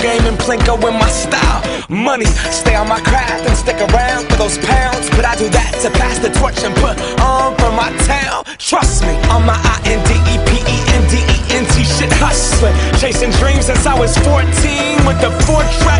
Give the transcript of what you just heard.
Game and Plinko in my style. Money, stay on my craft and stick around for those pounds. But I do that to pass the torch and put on for my town. Trust me, on my I N D E P E N D E N T shit hustling. Chasing dreams since I was 14 with the four track